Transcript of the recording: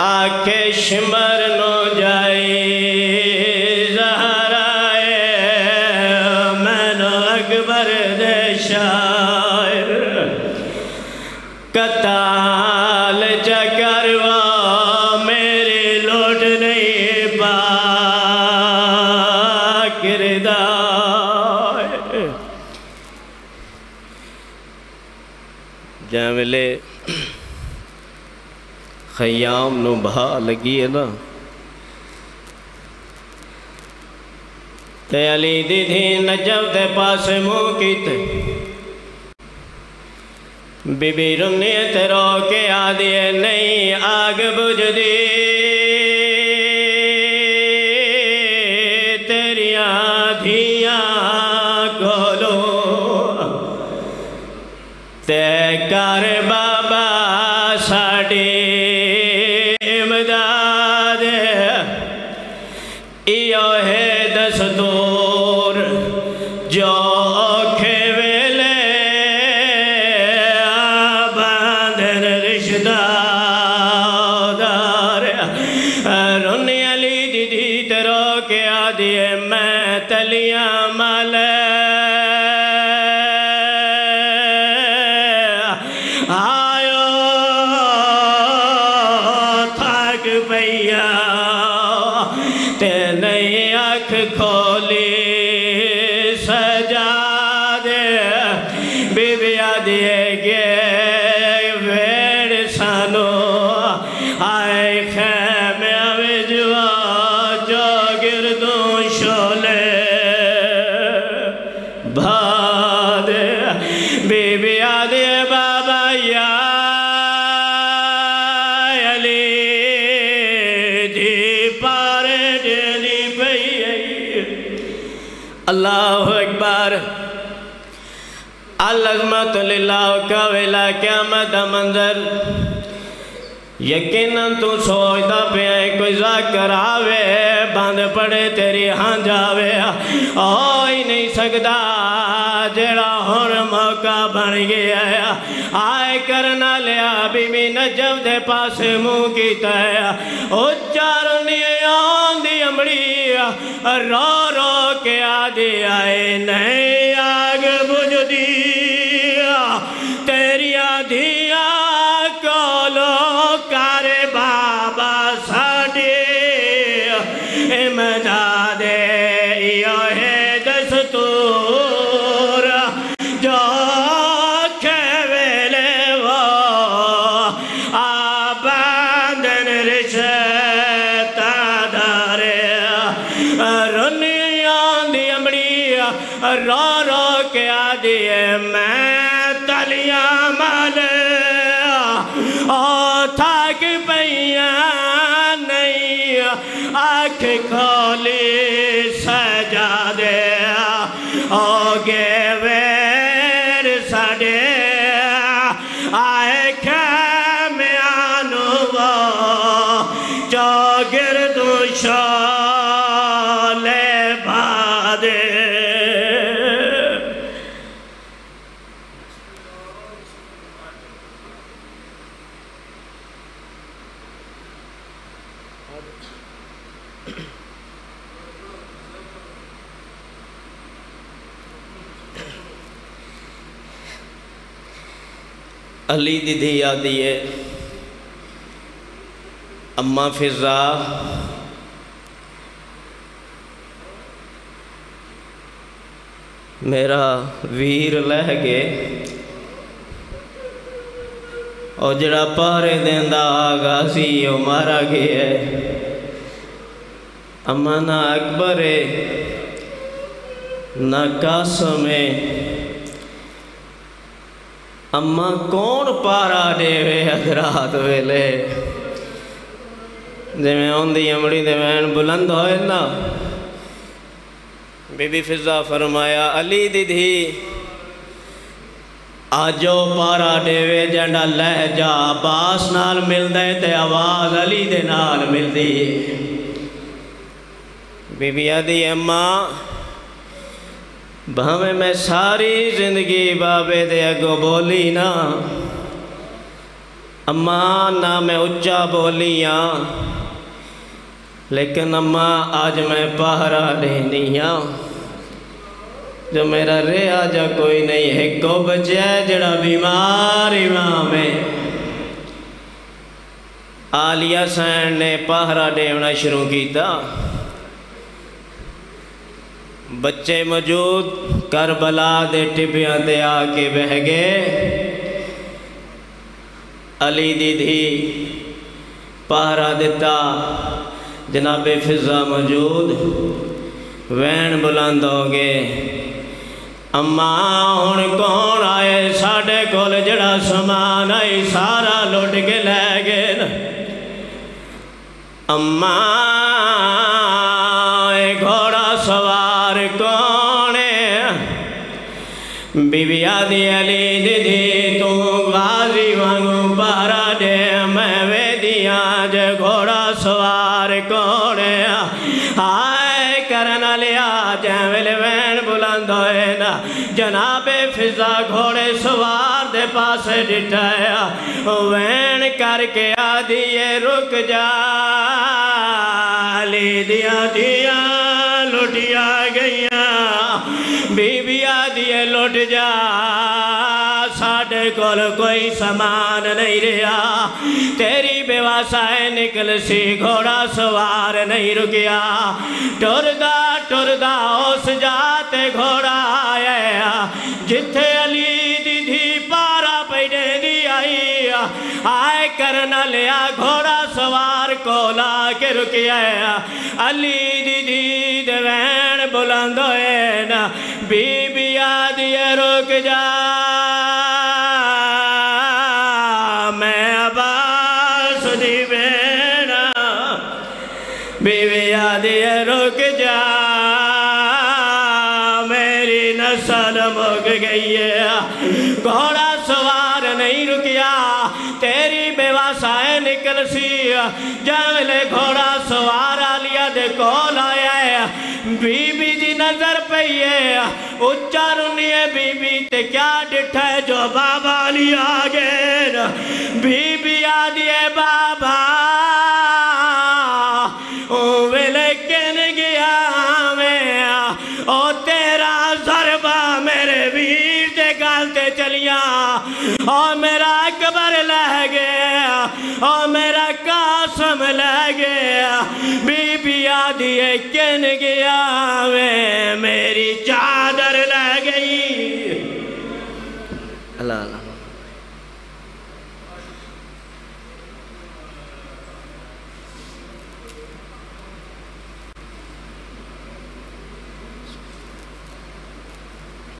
آکھے شمر نو جائے زہرائے میں اکبر دے شاعر کتال خیام نو بہا لگی ہے نا۔ تے علی دی تھی نجب تے پاس مو کی تے بی بی رنی تے رو کے آدھئے نہیں آگ بجھ دی ایو ہے دستور، جو اوکھے ویلے باندھن رشدہ دار۔ رونی علی دی دی ترو کے آدھئے میں تلیاں مالے آیو، تھاک پیا۔ تے نہیں آنکھ کھولی، سجا دے۔ بی بی آدھیے گے ویڑ سانو آئے خیمے وجوا اللہ اکبر۔ العظمت للہ کا ویلا قیامت دا منظر۔ یقیناً تو سوچتا پہ ہے، کوئی ذاکر آوے، باندھ پڑے، تیری ہاں جاوے۔ آئی نہیں سکتا جڑا ہون موقع بن گیا ہے۔ آئے کرنا لیا بی بی نجب دے پاس منہ کی تایا او آن دی امڑی رو رو کے آدھی آئے نہیں آگ بجھ دیا۔ تیری آدھیا کولو کار بابا ساڑی امداد رو رو کے آدھیے میں تلیاں مالے او تھاک پئیاں نہیں، آنکھ کھولی سجا دے او گے ویر علی دی دی یادی ہے۔ اماں فضا میرا ویر لہ گے اور جڑا پارے دیندہ آگا سی او مارا گیا ہے اماں نہ اکبر ہے نہ قاسم ہے۔ اماں کون پارا دے وے حضرات ویلے؟ جے میں ہوندی امڑی دے میں بلند ہوئے نا۔ بی بی فضا فرمایا، علی دی دھی آجو پارا دے وے جنڈا لہ جا، باس نال مل دے تے آواز علی دے نال مل دی بی بی آدھی اماں بھامے میں ساری زندگی بابے دے اگو بولی نا۔ اماں نہ میں اچا بولیاں لیکن اماں آج میں پہرا رہنی ہاں۔ جو میرا رے آجا کوئی نہیں ہے کو بچے جڑا بیمار امام ہے۔ آلیہ سین نے پہرا دیونا شروع کیتا۔ بچے موجود کربلا دے ٹبیاں دے آکے بہ گئے علی دی دھی پہرا دیتا جناب فضا موجود وین بلند ہو گے اماں ہن کون آئے ساڑھے کول جڑا سمان آئی سارا لوٹ کے لے گئے اماں کونے بی بی آدھی علی دی دی تو غازی وانگو پارا دے میں وے دیاں گھوڑا سوار کونے آئے کرنا لیا جیویل وین بلند ہوئے نا جناب فضا گھوڑے سوار دے پاس ڈٹایا وین کر کے آدھیے رک جا لی دیا دیا لٹیا گیا بی بی آدھیے لٹ جا۔ ساڑھے کول کوئی سامان نہیں رہا تیری بے نکل سی، گھوڑا سوار نہیں رکیا۔ ٹردہ ٹردہ اس جاتے گھوڑا آیا۔ جتھے آئے کرنا لیا گھوڑا سوار کو لا کے رکیا علی دی دی دوین بلند ہوئے نا۔ بی بی آدھی رک جا۔ میں عباس دی بینا بی بی آدھی رک جا۔ میری نسل مگ گئی ہے۔ گھوڑا سوار نہیں رکیا۔ تیری بے واسائے سی جانلے گھوڑا سوار آلیا دے کول آیا ہے بی بی دی نظر پئی ہے اچھا رنی بی بی تے کیا ڈٹھا ہے جو بابا لیا گئے بی بی آدھی ہے بابا اوے لیکن گیا میں او تیرا ضربہ میرے ویر دے گالتے چلیاں او میرا اکبر لہ گیا او میرا قاسم لے گیا۔ بی بی آدھی کن گیا میں میری چادر لے گئی۔ اللہ اللہ۔